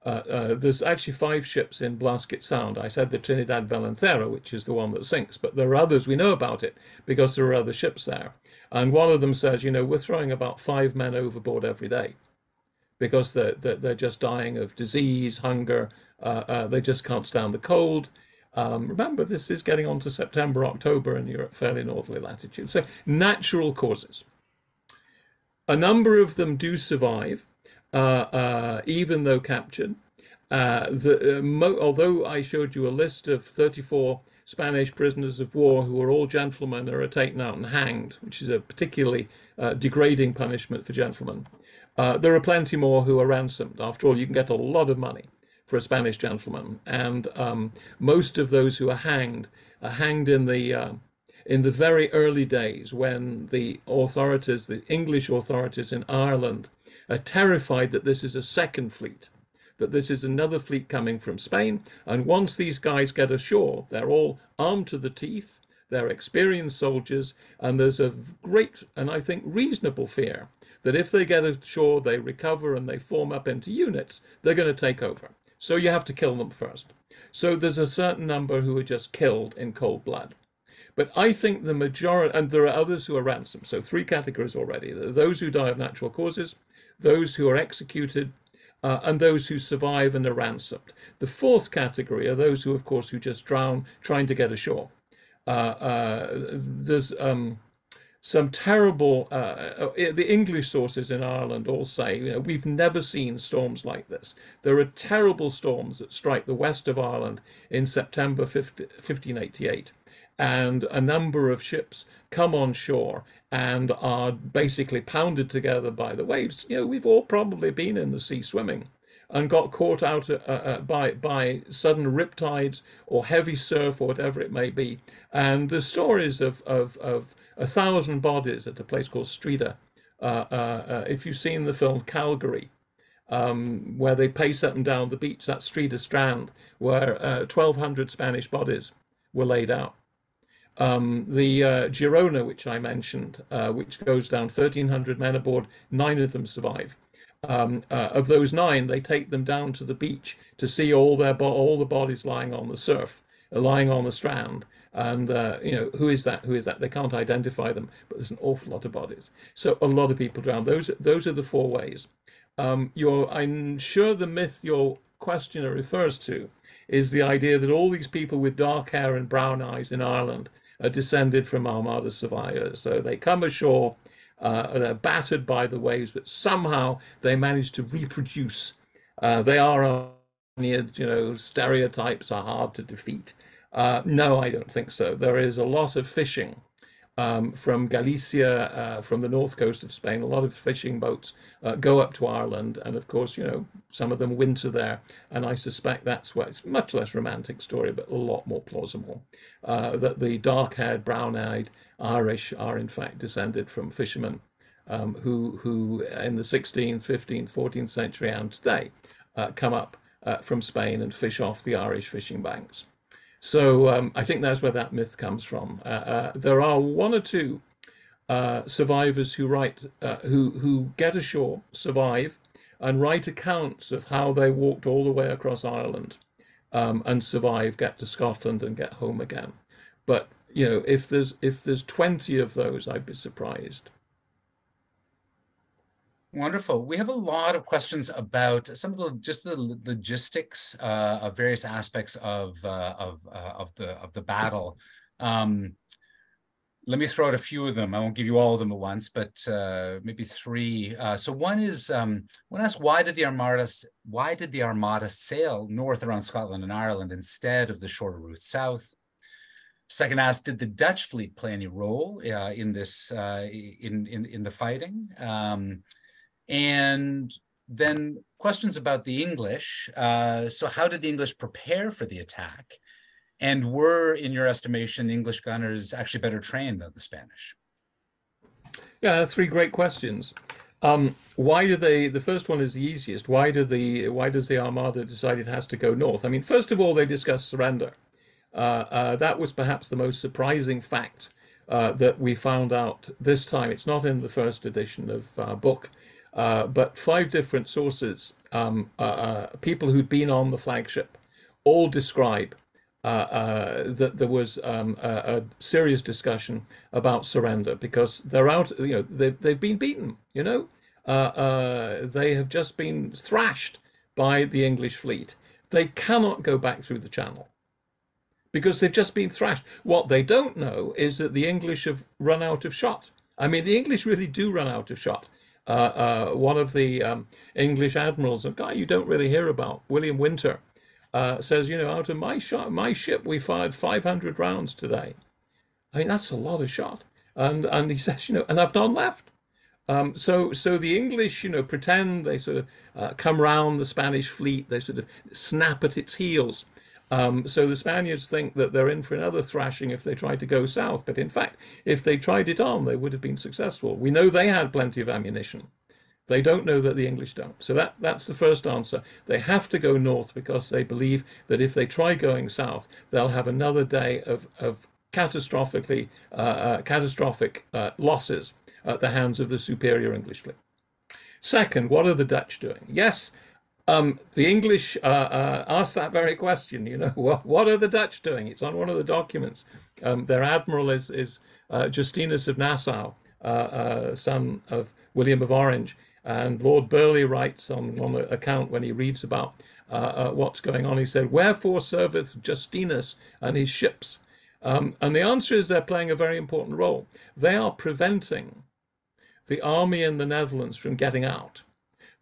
there's actually five ships in Blasket Sound. I said the Trinidad Valencera, which is the one that sinks, but there are others we know about it because there are other ships there. And one of them says, you know, we're throwing about five men overboard every day because they're, they're, they're just dying of disease, hunger, uh, uh they just can't stand the cold. Um, remember, this is getting on to September, October, and you're at fairly northerly latitude. So, natural causes. A number of them do survive uh, uh, even though captured. Uh, the, mo- although I showed you a list of 34 Spanish prisoners of war who are all gentlemen or are taken out and hanged, which is a particularly degrading punishment for gentlemen. there are plenty more who are ransomed. After all, you can get a lot of money for a Spanish gentleman, and um, most of those who are hanged are hanged in the uh, in the very early days when the authorities, the English authorities in Ireland, are terrified that this is a second fleet, that this is another fleet coming from Spain. And once these guys get ashore, they're all armed to the teeth, they're experienced soldiers, and there's a great and I think reasonable fear that if they get ashore, they recover and they form up into units, they're going to take over. So you have to kill them first. So there's a certain number who are just killed in cold blood. But I think the majority, and there are others who are ransomed. So three categories already: those who die of natural causes, those who are executed, uh, and those who survive and are ransomed. The fourth category are those who, of course, who just drown trying to get ashore. Uh, uh, there's um, some terrible. Uh, uh, the English sources in Ireland all say, you know, we've never seen storms like this. There are terrible storms that strike the west of Ireland in September 50, 1588 and a number of ships come on shore and are basically pounded together by the waves. You know, we've all probably been in the sea swimming and got caught out uh, uh, by by sudden riptides or heavy surf or whatever it may be. And the stories of of, of a thousand bodies at a place called Streedagh. Uh, uh, uh if you've seen the film Calvary, um, where they pace up and down the beach, that Streedagh Strand, where 1,200 uh, Spanish bodies were laid out. Um, the uh, Girona, which I mentioned, uh, which goes down 1,300 men aboard, nine of them survive. Um, uh, of those nine, they take them down to the beach to see all their all the bodies lying on the surf, lying on the strand. And uh, you know who is that? Who is that? They can't identify them, but there's an awful lot of bodies. So a lot of people drown. Those those are the four ways. Um, your I'm sure the myth your questioner refers to is the idea that all these people with dark hair and brown eyes in Ireland are descended from Armada survivors. So they come ashore, uh, they're battered by the waves, but somehow they manage to reproduce. Uh, they are, you know, stereotypes are hard to defeat. Uh, no, I don't think so. There is a lot of fishing um, from Galicia, uh, from the north coast of Spain. A lot of fishing boats uh, go up to Ireland, and of course, you know, some of them winter there. And I suspect that's why it's much less romantic story, but a lot more plausible uh, that the dark-haired, brown-eyed Irish are in fact descended from fishermen um, who, who in the 16th, 15th, 14th century and today uh, come up uh, from Spain and fish off the Irish fishing banks. So um, I think that's where that myth comes from. Uh, uh, there are one or two uh, survivors who write, uh, who who get ashore, survive, and write accounts of how they walked all the way across Ireland um, and survive, get to Scotland, and get home again. But you know, if there's if there's twenty of those, I'd be surprised. Wonderful. We have a lot of questions about some of the just the logistics uh, of various aspects of uh, of uh, of the of the battle. Um, let me throw out a few of them. I won't give you all of them at once, but uh, maybe three. Uh, so one is um, one asks why did the Armada why did the Armada sail north around Scotland and Ireland instead of the shorter route south? Second asks, did the Dutch fleet play any role uh, in this in, in in the fighting? Um, and then questions about the English. Uh, so how did the English prepare for the attack? And were, in your estimation, the English gunners actually better trained than the Spanish? Yeah, three great questions. Um, why do they? The first one is the easiest. Why do the? Why does the Armada decide it has to go north? I mean, first of all, they discuss surrender. Uh, uh, that was perhaps the most surprising fact uh, that we found out this time. It's not in the first edition of our book, uh, but five different sources, um, uh, uh, people who'd been on the flagship, all describe uh, that there was um, a, a, serious discussion about surrender because they're out, you know, they've, they've been beaten, you know, they have just been thrashed by the English fleet. They cannot go back through the channel because they've just been thrashed. What they don't know is that the English have run out of shot. I mean, the English really do run out of shot. Uh, uh, one of the um, English admirals, a guy you don't really hear about, William Winter, uh, says, you know, out of my shot, my ship, we fired 500 rounds today. I mean, that's a lot of shot. And and he says, you know, and I've none left. Um, so so the English, you know, pretend they sort of uh, come round the Spanish fleet. They sort of snap at its heels. Um, so the Spaniards think that they're in for another thrashing if they try to go south. But in fact, if they tried it on, they would have been successful. We know they had plenty of ammunition. They don't know that the English don't. So that, that's the first answer. They have to go north because they believe that if they try going south, they'll have another day of, of catastrophically uh, uh, catastrophic uh, losses at the hands of the superior English fleet. Second, what are the Dutch doing? Yes, um, the English uh, uh, asked that very question. You know, what, what are the Dutch doing? It's on one of the documents. Um, their admiral is, is uh, Justinus of Nassau, uh, uh, son of William of Orange. And Lord Burleigh writes on one account when he reads about uh, what's going on, he said, Wherefore serveth Justinus and his ships? Um, and the answer is they're playing a very important role. They are preventing the army in the Netherlands from getting out.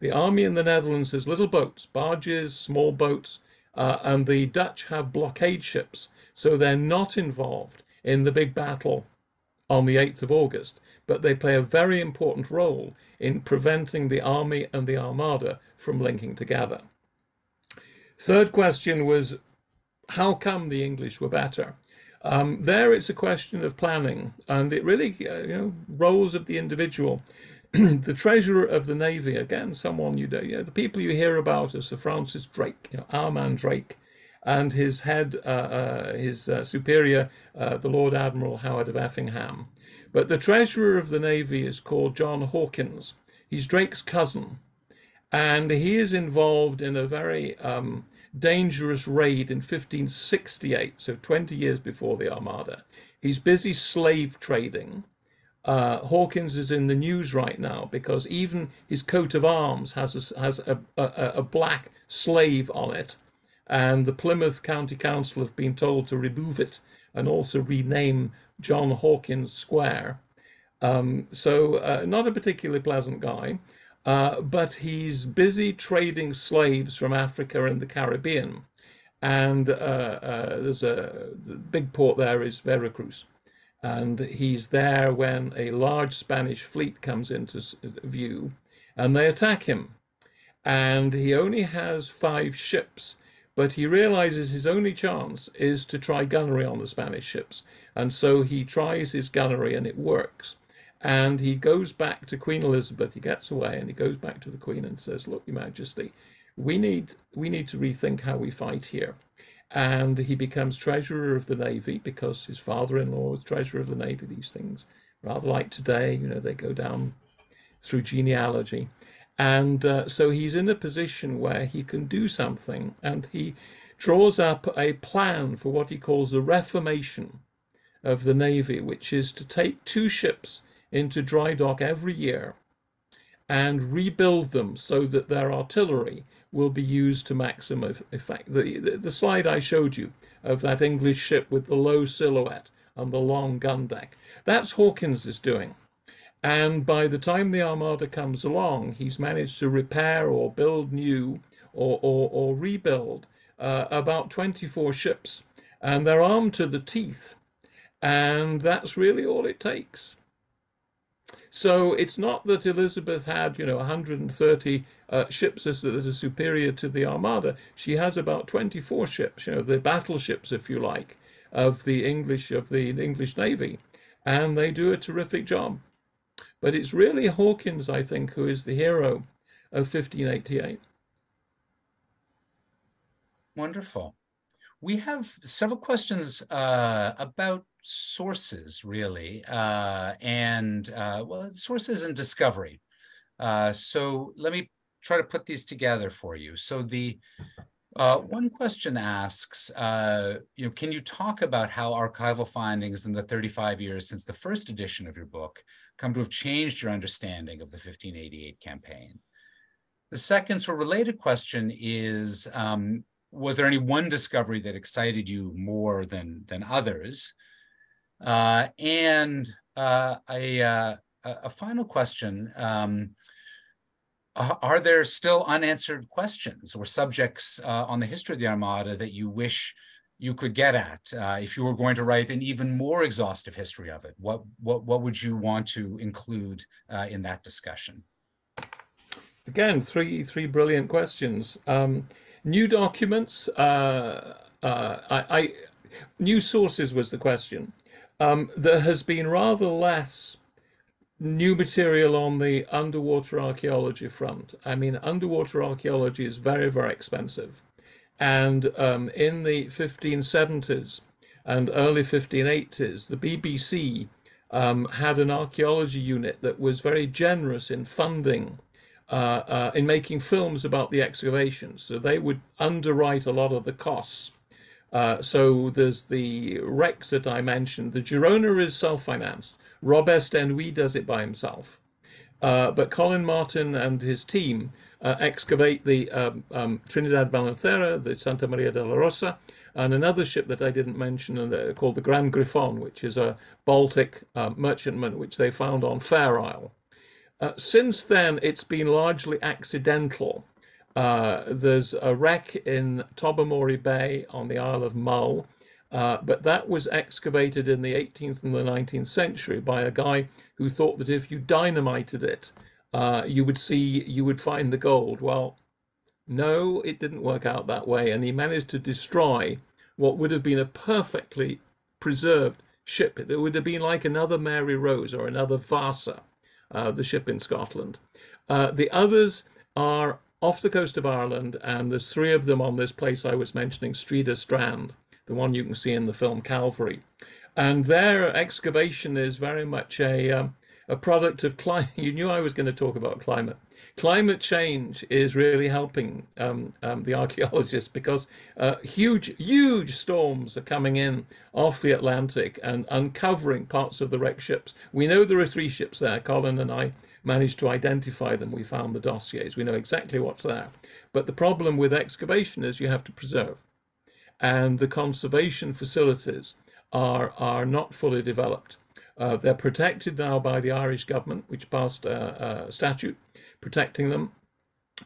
The army in the Netherlands has little boats, barges, small boats, uh, and the Dutch have blockade ships, so they're not involved in the big battle on the 8th of August, but they play a very important role in preventing the army and the armada from linking together. Third question was how come the English were better? Um, there, it's a question of planning, and it really, uh, you know, roles of the individual. the treasurer of the navy, again, someone you know, you know, the people you hear about are Sir Francis Drake, you know, our man Drake, and his head, uh, uh, his uh, superior, uh, the Lord Admiral Howard of Effingham. But the treasurer of the navy is called John Hawkins. He's Drake's cousin, and he is involved in a very um, dangerous raid in 1568, so 20 years before the Armada. He's busy slave trading. Uh, Hawkins is in the news right now because even his coat of arms has a, has a, a, a black slave on it, and the Plymouth County Council have been told to remove it and also rename John Hawkins Square. Um, so, uh, not a particularly pleasant guy. Uh, but he's busy trading slaves from Africa and the Caribbean. And uh, uh, there's a the big port there is Veracruz. And he's there when a large Spanish fleet comes into view and they attack him. And he only has five ships, but he realizes his only chance is to try gunnery on the Spanish ships. And so he tries his gunnery and it works. And he goes back to Queen Elizabeth. He gets away and he goes back to the Queen and says, "Look, Your Majesty, we need we need to rethink how we fight here." And he becomes Treasurer of the Navy because his father-in-law was Treasurer of the Navy. These things, rather like today, you know, they go down through genealogy. And uh, so he's in a position where he can do something, and he draws up a plan for what he calls a reformation of the Navy, which is to take two ships into dry dock every year and rebuild them so that their artillery will be used to maximum effect. The, the, slide I showed you of that English ship with the low silhouette and the long gun deck, that's Hawkins is doing. And by the time the Armada comes along, he's managed to repair or build new or, or, or rebuild uh, about 24 ships. And they're armed to the teeth. And that's really all it takes. So it's not that Elizabeth had, you know, 130 uh, ships that are superior to the Armada. She has about 24 ships, you know, the battleships, if you like, of the English of the English Navy, and they do a terrific job. But it's really Hawkins, I think, who is the hero of 1588. Wonderful. We have several questions uh, about sources, really, uh, and uh, well, sources and discovery. Uh, so let me try to put these together for you. So the uh, one question asks, uh, you know, can you talk about how archival findings in the 35 years since the first edition of your book come to have changed your understanding of the 1588 campaign? The second sort of related question is, um, was there any one discovery that excited you more than than others? Uh, and uh, a, uh, a final question. Um, are there still unanswered questions or subjects uh, on the history of the Armada that you wish you could get at uh, if you were going to write an even more exhaustive history of it? What, what, what would you want to include uh, in that discussion? Again, three, three brilliant questions. Um, New documents, I, I, new sources was the question. Um, there has been rather less new material on the underwater archaeology front. I mean, underwater archaeology is very, very expensive. And um, in the 1570s and early 1580s, the BBC um, had an archaeology unit that was very generous in funding, uh, uh, in making films about the excavations. So they would underwrite a lot of the costs. Uh, so there's the wrecks that I mentioned. The Girona is self-financed. Robert Sténuit does it by himself. Uh, but Colin Martin and his team uh, excavate the um, um, Trinidad Valencera, the Santa Maria de la Rosa, and another ship that I didn't mention uh, called the Gran Grifón, which is a Baltic uh, merchantman which they found on Fair Isle. Uh, since then, it's been largely accidental. Uh, there's a wreck in Tobermory Bay on the Isle of Mull, uh, but that was excavated in the 18th and the 19th century by a guy who thought that if you dynamited it, uh, you would see, you would find the gold. Well, no, it didn't work out that way. And he managed to destroy what would have been a perfectly preserved ship. It would have been like another Mary Rose or another Vasa, uh, the ship in Scotland. Uh, the others are off the coast of Ireland, and there's three of them on this place I was mentioning, Streedagh Strand, the one you can see in the film Calvary. And their excavation is very much a um, a product of climate. You knew I was going to talk about climate. Climate change is really helping um, um, the archaeologists because uh, huge, huge storms are coming in off the Atlantic and uncovering parts of the wrecked ships. We know there are three ships there. Colin and I managed to identify them. We found the dossiers. We know exactly what's there. But the problem with excavation is you have to preserve. And the conservation facilities are, are not fully developed. Uh, they're protected now by the Irish government, which passed a, a statute protecting them.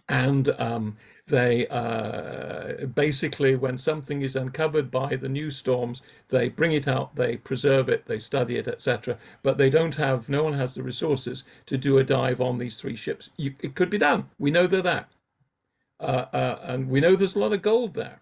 And um, they uh, basically, when something is uncovered by the new storms, they bring it out, they preserve it, they study it, etc. But they don't have, no one has the resources to do a dive on these three ships. You, it could be done. We know they're there. Uh, uh, and we know there's a lot of gold there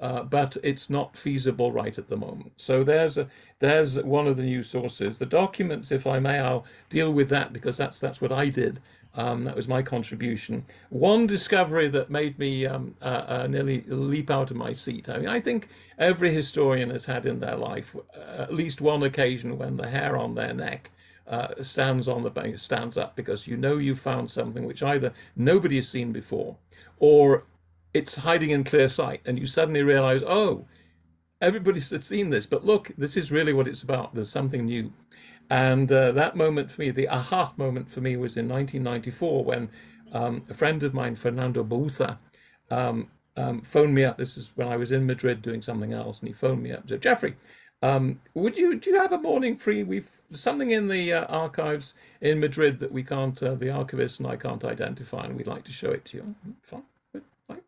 uh, but it's not feasible right at the moment. So there's a, there's one of the new sources. The documents, if I may, I'll deal with that because that's that's what I did. Um, that was my contribution. One discovery that made me um, uh, uh, nearly leap out of my seat. I mean, I think every historian has had in their life uh, at least one occasion when the hair on their neck uh, stands on the stands up because you know you found something which either nobody has seen before, or it's hiding in clear sight and you suddenly realize oh everybody's seen this but look this is really what it's about there's something new and uh, that moment for me the aha moment for me was in 1994 when um, a friend of mine fernando bouza um, um, phoned me up this is when i was in madrid doing something else and he phoned me up and said geoffrey um, would you do you have a morning free? We've something in the uh, archives in Madrid that we can't, uh, the archivist and I can't identify, and we'd like to show it to you. Fine.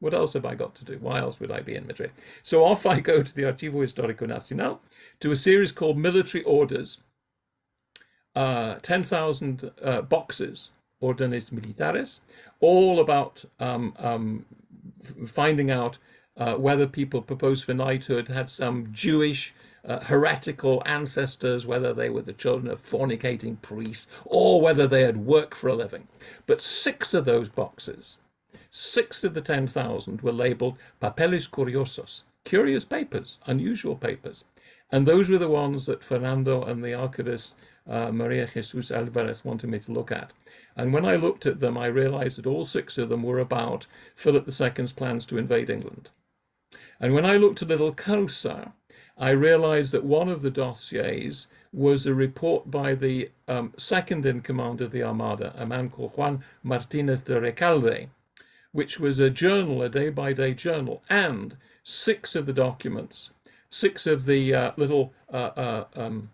What else have I got to do? Why else would I be in Madrid? So off I go to the Archivo Histórico Nacional to a series called Military Orders. Uh, 10,000 uh, boxes, Órdenes Militares, all about um, um, finding out uh, whether people proposed for knighthood had some Jewish uh, heretical ancestors, whether they were the children of fornicating priests, or whether they had worked for a living. But six of those boxes Six of the 10,000 were labeled papeles curiosos, curious papers, unusual papers. And those were the ones that Fernando and the archivist uh, Maria Jesus Alvarez wanted me to look at. And when I looked at them, I realized that all six of them were about Philip II's plans to invade England. And when I looked a little closer, I realized that one of the dossiers was a report by the um, second in command of the Armada, a man called Juan Martinez de Recalde, which was a journal, a day by day journal, and six of the documents, six of the uh, little uh, uh, um,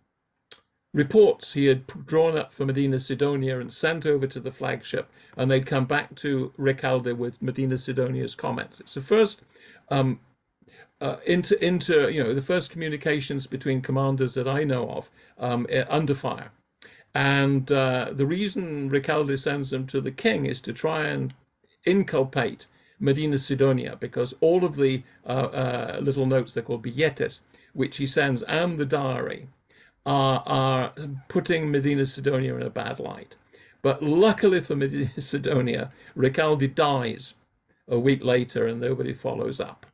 reports he had drawn up for Medina Sidonia and sent over to the flagship, and they'd come back to Recalde with Medina Sidonia's comments. It's the first um, uh, into into you know the first communications between commanders that I know of um, eh, under fire, and uh, the reason Recalde sends them to the king is to try and inculpate Medina Sidonia because all of the uh, uh, little notes, they're called billetes, which he sends, and the diary, are, are putting Medina Sidonia in a bad light. But luckily for Medina Sidonia, Recalde dies a week later and nobody follows up.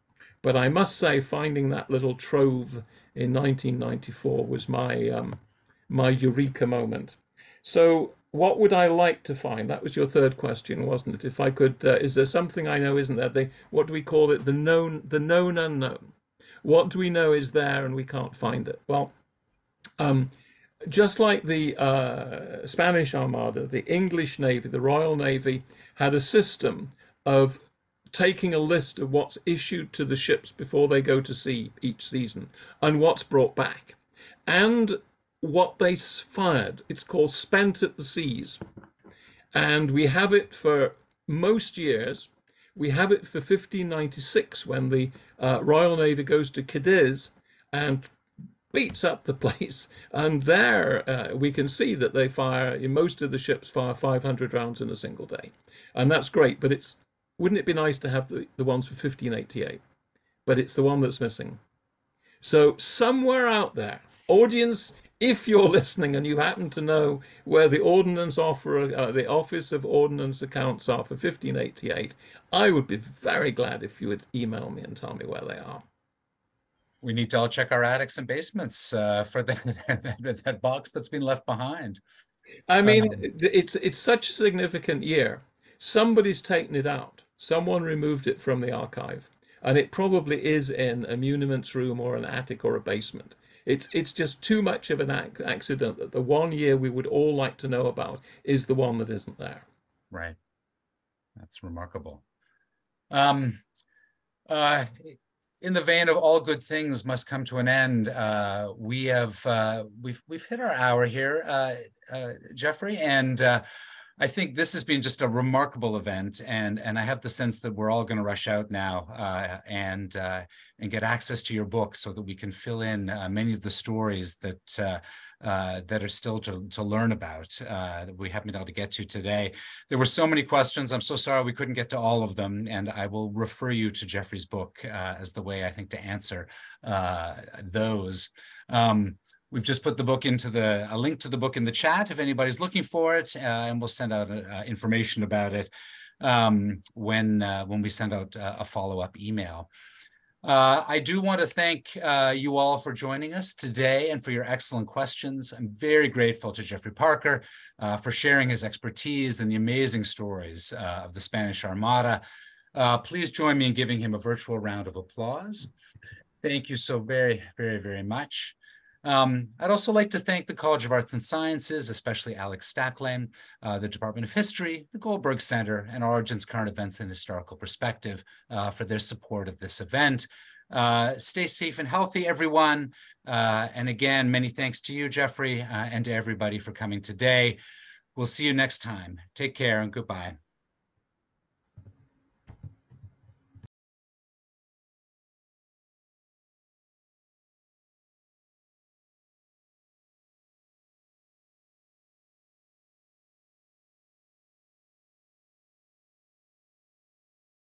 But I must say, finding that little trove in 1994 was my um, my eureka moment. So, what would I like to find? That was your third question, wasn't it? If I could, uh, is there something I know isn't there? The, what do we call it? The known, the known unknown. What do we know is there and we can't find it? Well, um, just like the uh, Spanish Armada, the English Navy, the Royal Navy had a system of taking a list of what's issued to the ships before they go to sea each season and what's brought back. And what they fired. It's called Spent at the Seas. And we have it for most years. We have it for 1596 when the uh, Royal Navy goes to Cadiz and beats up the place. And there uh, we can see that they fire, most of the ships fire 500 rounds in a single day. And that's great, but it's wouldn't it be nice to have the, the ones for 1588? But it's the one that's missing. So somewhere out there, audience, if you're listening and you happen to know where the ordnance offer, uh, the Office of Ordnance Accounts are for 1588, I would be very glad if you would email me and tell me where they are. We need to all check our attics and basements uh, for the, that, that box that's been left behind. I mean, um, it's it's such a significant year. Somebody's taken it out. Someone removed it from the archive, and it probably is in a muniments room or an attic or a basement. It's it's just too much of an ac- accident that the one year we would all like to know about is the one that isn't there. Right. That's remarkable. Um, uh, in the vein of all good things must come to an end, uh, we have uh, we've we've hit our hour here, uh, uh Geoffrey, and uh, I think this has been just a remarkable event, and and I have the sense that we're all going to rush out now uh, and uh, and get access to your book so that we can fill in uh, many of the stories that uh, uh, that are still to, to learn about uh, that we haven't been able to get to today. There were so many questions. I'm so sorry we couldn't get to all of them, and I will refer you to Geoffrey's book as the way I think to answer those. Um, We've just put the book into the a link to the book in the chat if anybody's looking for it, uh, and we'll send out uh, information about it um, when uh, when we send out uh, a follow up email. Uh, I do want to thank uh, you all for joining us today and for your excellent questions. I'm very grateful to Geoffrey Parker for sharing his expertise and the amazing stories of the Spanish Armada. please join me in giving him a virtual round of applause. Thank you so very, very, very much. Um, I'd also like to thank the College of Arts and Sciences, especially Alex Stacklin, uh, the Department of History, the Goldberg Center, and Origins Current Events and Historical Perspective uh, for their support of this event. Uh, stay safe and healthy, everyone. Uh, and again, many thanks to you, Geoffrey, uh, and to everybody for coming today. We'll see you next time. Take care and goodbye.